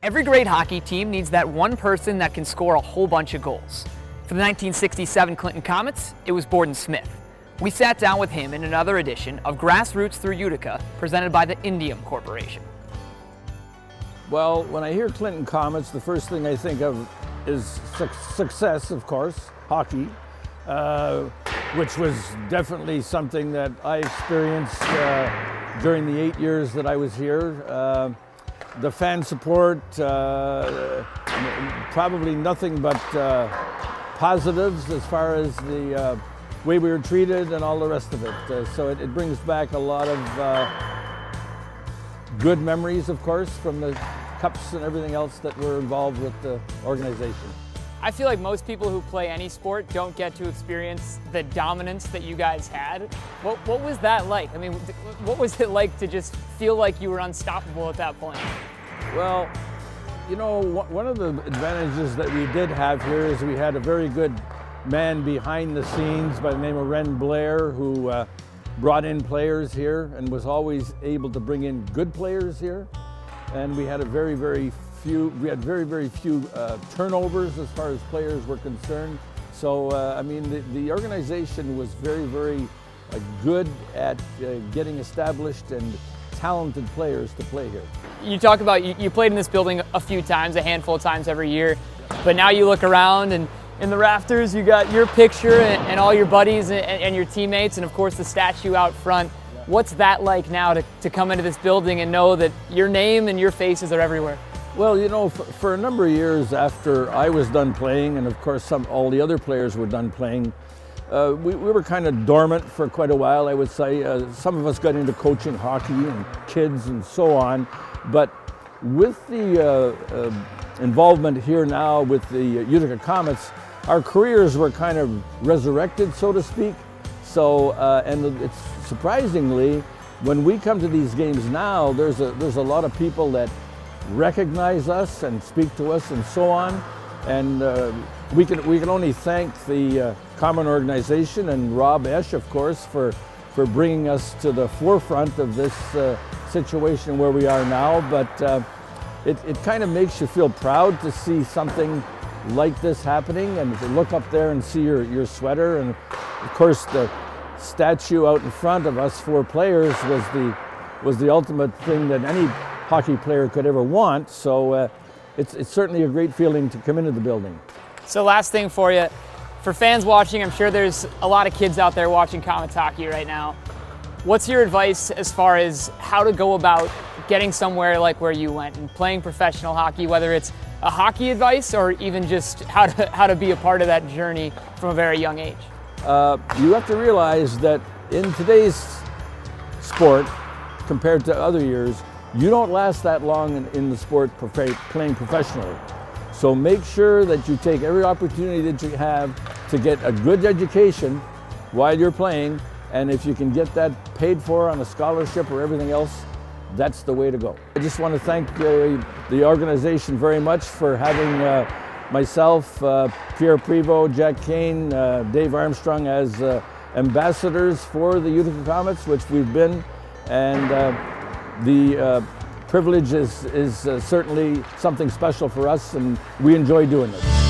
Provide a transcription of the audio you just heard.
Every great hockey team needs that one person that can score a whole bunch of goals. For the 1967 Clinton Comets, it was Borden Smith. We sat down with him in another edition of Grass Routes Through Utica, presented by the Indium Corporation. Well, when I hear Clinton Comets, the first thing I think of is su success, of course, hockey, uh, which was definitely something that I experienced uh, during the eight years that I was here. Uh, the fan support, uh, probably nothing but uh, positives as far as the uh, way we were treated and all the rest of it. Uh, so it, it, brings back a lot of uh, good memories, of course, from the cups and everything else that were involved with the organization. I feel like most people who play any sport don't get to experience the dominance that you guys had. What, what was that like? I mean, what was it like to just feel like you were unstoppable at that point? Well, you know, one of the advantages that we did have here is we had a very good man behind the scenes by the name of Wren Blair who uh, brought in players here and was always able to bring in good players here. And we had a very, very few, we had very, very few uh, turnovers as far as players were concerned. So, uh, I mean, the, the, organization was very, very uh, good at uh, getting established and talented players to play here. You talk about, you, you played in this building a few times, a handful of times every year, but now you look around and in the rafters you got your picture and, and all your buddies and, and, your teammates and of course the statue out front. What's that like now to, to come into this building and know that your name and your faces are everywhere? Well, you know, for, for, a number of years after I was done playing, and of course some, all the other players were done playing, uh, we, we, were kind of dormant for quite a while, I would say. Uh, some of us got into coaching hockey and kids and so on. But with the uh, uh involvement here now with the Utica Comets, our careers were kind of resurrected, so to speak. So, uh, and it's surprisingly, when we come to these games now, there's a, there's a lot of people that recognize us and speak to us and so on. And uh, we, can, we can only thank the uh, Comets Organization and Rob Esche, of course, for, for bringing us to the forefront of this uh, situation where we are now. But uh, it, it kind of makes you feel proud to see something like this happening and to look up there and see your, your sweater. And of course, the statue out in front of us four players was the, was the ultimate thing that any hockey player could ever want. So uh, it's, it's certainly a great feeling to come into the building. So last thing for you, for fans watching, I'm sure there's a lot of kids out there watching hockey right now. What's your advice as far as how to go about getting somewhere like where you went and playing professional hockey, whether it's a hockey advice or even just how to, how to be a part of that journey from a very young age? Uh, you have to realize that in today's sport, compared to other years, you don't last that long in, in the sport playing professionally. So make sure that you take every opportunity that you have to get a good education while you're playing. And if you can get that paid for on a scholarship or everything else, that's the way to go. I just want to thank the organization very much for having uh, myself, uh, Pierre Prévost, Jack Kane, uh, Dave Armstrong as uh, ambassadors for the Utica Comets, which we've been. And uh, the uh, privilege is, is uh, certainly something special for us, and we enjoy doing it.